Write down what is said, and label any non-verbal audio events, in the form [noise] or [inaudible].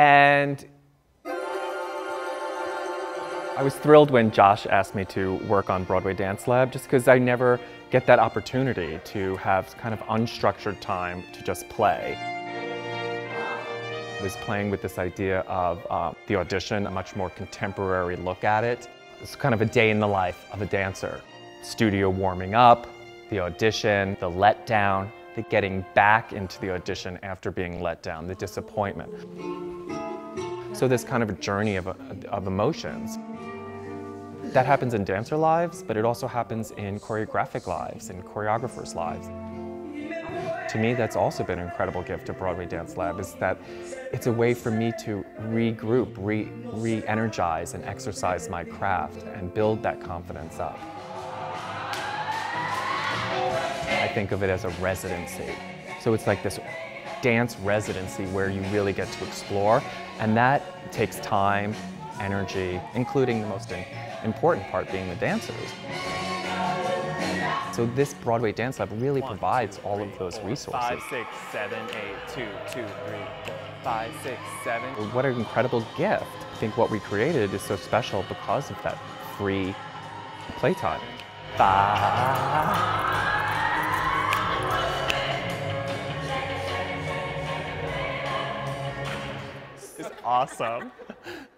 And I was thrilled when Josh asked me to work on Broadway Dance Lab just because I never get that opportunity to have kind of unstructured time to just play. I was playing with this idea of uh, the audition, a much more contemporary look at it. It's kind of a day in the life of a dancer. Studio warming up, the audition, the letdown, the getting back into the audition after being let down, the disappointment. So this kind of a journey of, of emotions. That happens in dancer lives, but it also happens in choreographic lives and choreographers' lives. To me, that's also been an incredible gift to Broadway Dance Lab, is that it's a way for me to regroup, re-energize, re and exercise my craft and build that confidence up. I think of it as a residency. So it's like this dance residency where you really get to explore, and that takes time, energy, including the most important part being the dancers. So this Broadway Dance Lab really One, provides two, all three, of those four, resources. Five, six, seven, eight, two, two, three, four, five, six, seven. What an incredible gift. I think what we created is so special because of that free playtime. Five. is awesome. [laughs]